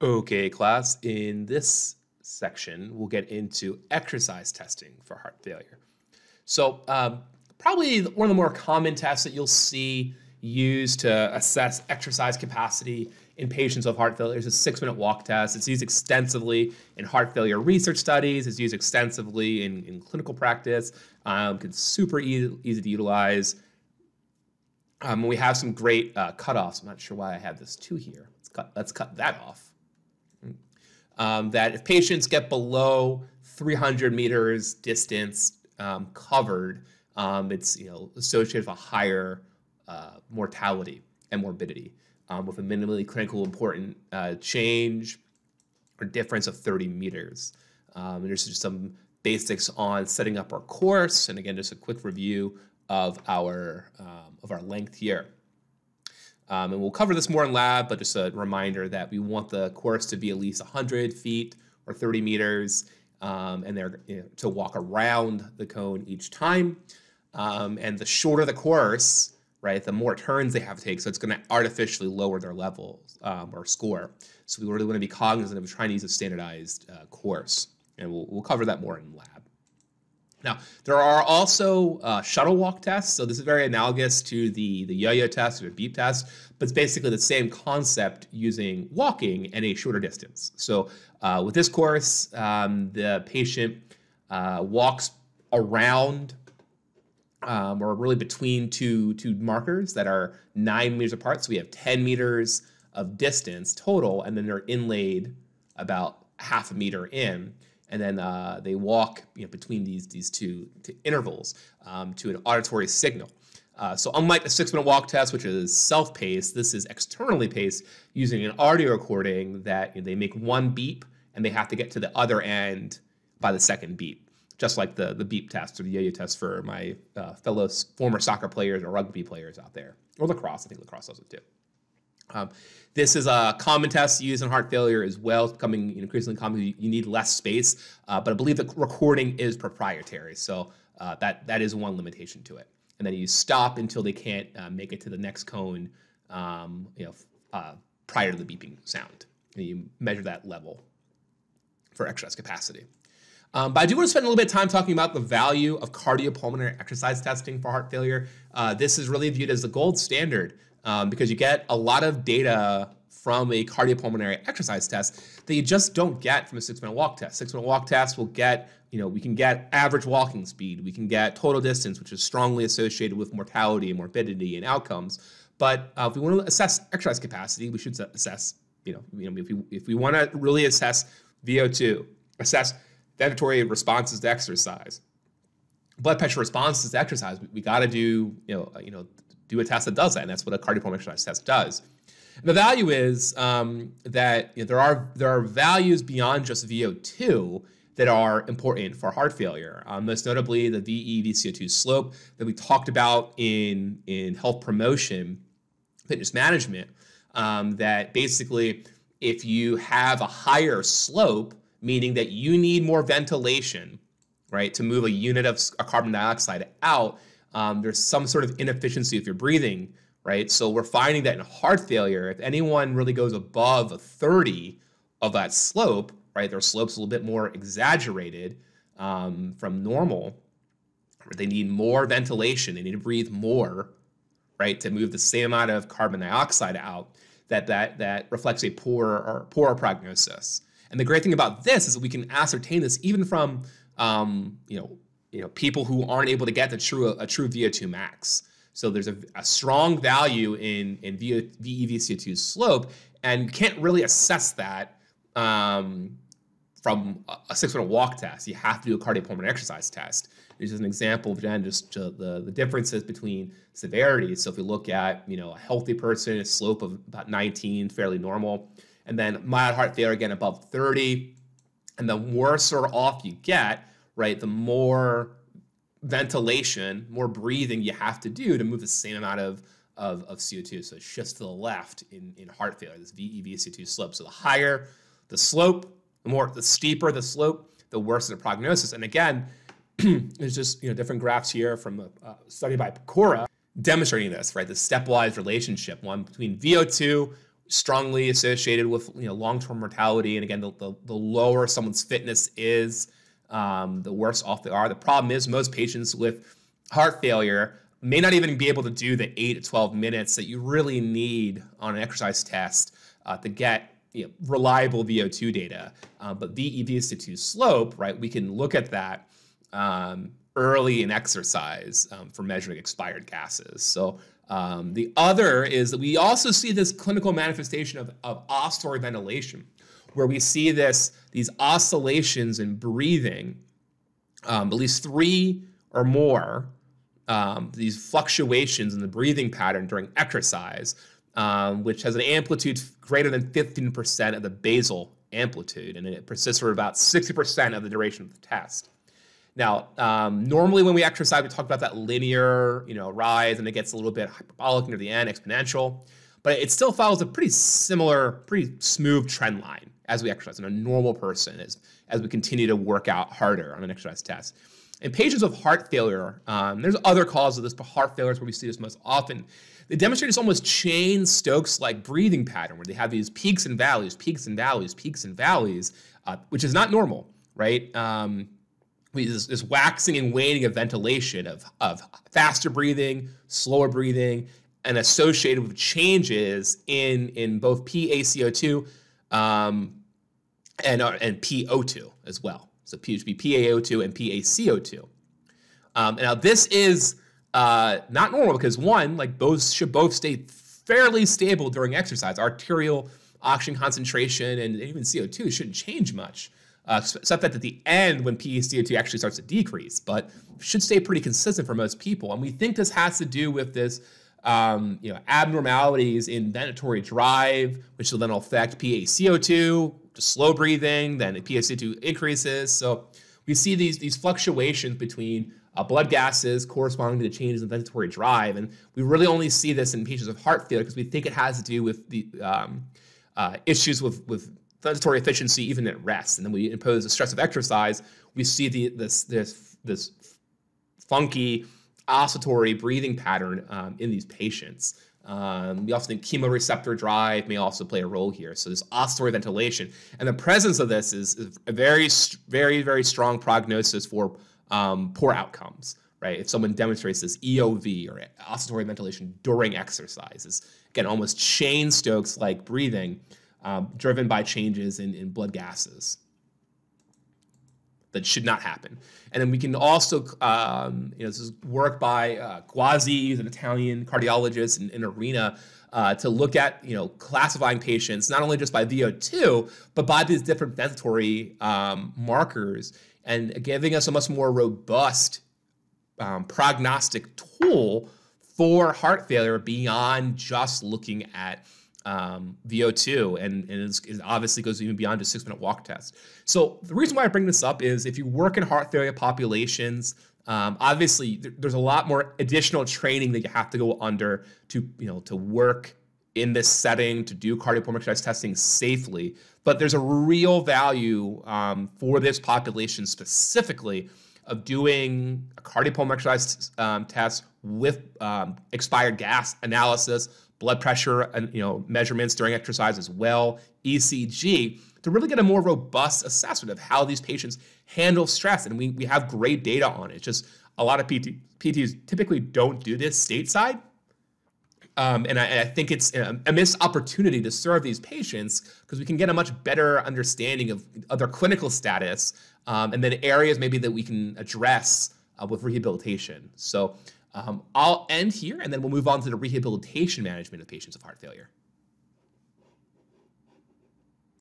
Okay, class, in this section, we'll get into exercise testing for heart failure. So, um, probably one of the more common tests that you'll see used to assess exercise capacity in patients with heart failure is a six minute walk test. It's used extensively in heart failure research studies, it's used extensively in, in clinical practice, um, it's super easy, easy to utilize. Um, we have some great uh, cutoffs. I'm not sure why I have this two here. Let's cut, let's cut that off um, that if patients get below 300 meters distance um, covered, um, it's you know associated with a higher uh, mortality and morbidity um, with a minimally clinical important uh, change or difference of 30 meters. Um, and there's just some basics on setting up our course, and again, just a quick review of our um, of our length here. Um, and we'll cover this more in lab, but just a reminder that we want the course to be at least 100 feet or 30 meters, um, and they're you know, to walk around the cone each time. Um, and the shorter the course, right, the more turns they have to take. So it's going to artificially lower their level um, or score. So we really want to be cognizant of trying to use a standardized uh, course, and we'll, we'll cover that more in lab. Now, there are also uh, shuttle walk tests. So this is very analogous to the, the yo-yo test or the beep test, but it's basically the same concept using walking and a shorter distance. So uh, with this course, um, the patient uh, walks around um, or really between two, two markers that are nine meters apart. So we have 10 meters of distance total, and then they're inlaid about half a meter in and then uh, they walk you know, between these these two, intervals um, to an auditory signal. Uh, so unlike the six-minute walk test, which is self-paced, this is externally paced using an audio recording that you know, they make one beep and they have to get to the other end by the second beep, just like the the beep test or the yo-yo test for my uh, fellow former soccer players or rugby players out there, or lacrosse. I think lacrosse does it too. Um, this is a common test used in heart failure as well. It's becoming increasingly common. You need less space, uh, but I believe the recording is proprietary, so uh, that that is one limitation to it. And then you stop until they can't uh, make it to the next cone, um, you know, uh, prior to the beeping sound. And you measure that level for exercise capacity. Um, but I do want to spend a little bit of time talking about the value of cardiopulmonary exercise testing for heart failure. Uh, this is really viewed as the gold standard um, because you get a lot of data from a cardiopulmonary exercise test that you just don't get from a six minute walk test. Six minute walk test will get, you know, we can get average walking speed, we can get total distance, which is strongly associated with mortality and morbidity and outcomes. But uh, if we want to assess exercise capacity, we should assess, you know, you know if we, if we want to really assess VO2, assess ventilatory responses to exercise, blood pressure responses to exercise, we, we got to do, you know, you know, do a test that does that, and that's what a cardiopulmonary exercise test does. The value is um, that you know, there are there are values beyond just VO2 that are important for heart failure. Um, most notably, the VE VCO2 slope that we talked about in in health promotion, fitness management. Um, that basically, if you have a higher slope, meaning that you need more ventilation, right, to move a unit of a carbon dioxide out, um, there's some sort of inefficiency if you're breathing, right? So we're finding that in heart failure, if anyone really goes above a 30 of that slope, right, their slope's a little bit more exaggerated um, from normal. They need more ventilation. They need to breathe more, right, to move the same amount of carbon dioxide out. That that that reflects a poorer or poorer prognosis. And the great thing about this is that we can ascertain this even from um, you know you know people who aren't able to get the true a true VO2 max. So there's a, a strong value in in VEVCO2 slope, and can't really assess that um, from a six minute walk test. You have to do a cardiopulmonary exercise test. This is an example of again just the the differences between severity. So if we look at you know a healthy person, a slope of about 19, fairly normal, and then mild heart failure again above 30, and the worse or off you get, right, the more ventilation, more breathing you have to do to move the same amount of, of, of CO2. So it shifts to the left in, in heart failure, this VEVCO2 slope. So the higher the slope, the more the steeper the slope, the worse the prognosis. And again, there's just you know different graphs here from a, a study by Pecora demonstrating this, right? The stepwise relationship, one between VO2 strongly associated with you know long-term mortality. And again, the, the, the lower someone's fitness is, um, the worse off they are. The problem is most patients with heart failure may not even be able to do the eight to 12 minutes that you really need on an exercise test uh, to get you know, reliable VO2 data. Uh, but VEVCO2 slope, right? We can look at that um, early in exercise um, for measuring expired gases. So um, the other is that we also see this clinical manifestation of, of oscillatory ventilation, where we see this these oscillations in breathing, um, at least three or more, um, these fluctuations in the breathing pattern during exercise, um, which has an amplitude greater than 15% of the basal amplitude, and it persists for about 60% of the duration of the test. Now, um, normally when we exercise, we talk about that linear, you know, rise, and it gets a little bit hyperbolic near the end, exponential, but it still follows a pretty similar, pretty smooth trend line as we exercise in a normal person as, as we continue to work out harder on an exercise test. In patients with heart failure, um, there's other causes of this, but heart failure is where we see this most often. They demonstrate this almost Cheyne Stokes-like breathing pattern where they have these peaks and valleys, peaks and valleys, peaks and valleys, uh, which is not normal, right? Um, this, this waxing and waning of ventilation, of, of faster breathing, slower breathing, and associated with changes in, in both PaCO2 um, and, uh, and PO2 as well. So PHP, PaO2 and PaCO2. Um, now this is uh, not normal because one, like both should both stay fairly stable during exercise. Arterial oxygen concentration and even CO2 shouldn't change much uh, except that at the end when PaCO2 actually starts to decrease, but should stay pretty consistent for most people. And we think this has to do with this, um, you know, abnormalities in ventilatory drive, which will then affect PaCO2, just slow breathing, then PaCO2 increases. So we see these, these fluctuations between uh, blood gases corresponding to the changes in ventilatory drive. And we really only see this in patients with heart failure because we think it has to do with the um, uh, issues with, with ventilatory efficiency even at rest. And then we impose the stress of exercise, we see the, this, this, this funky oscillatory breathing pattern um, in these patients. Um, we also think chemoreceptor drive may also play a role here. So this oscillatory ventilation and the presence of this is, is a very, very, very strong prognosis for um, poor outcomes, right? If someone demonstrates this EOV or oscillatory ventilation during exercise, is again almost Cheyne Stokes like breathing, um, driven by changes in, in blood gases that should not happen. And then we can also, um, you know, this is work by uh, Guazzi, an Italian cardiologist in, in Arena, uh, to look at, you know, classifying patients not only just by VO2, but by these different ventilatory um, markers and giving us a much more robust um, prognostic tool for heart failure beyond just looking at um, VO2, and, and it obviously goes even beyond a six minute walk test. So the reason why I bring this up is if you work in heart failure populations, um, obviously there's a lot more additional training that you have to go under to you know to work in this setting to do cardiopulmonary exercise testing safely. But there's a real value um, for this population specifically of doing a cardiopulmonary exercise um, test with um, expired gas analysis, blood pressure and you know measurements during exercise as well, ECG, to really get a more robust assessment of how these patients handle stress. And we, we have great data on it. It's just a lot of PT, PTs typically don't do this stateside. Um, and I, I, think it's a missed opportunity to serve these patients because we can get a much better understanding of their clinical status um, and then areas maybe that we can address uh, with rehabilitation. So um, I'll end here and then we'll move on to the rehabilitation management of patients of heart failure.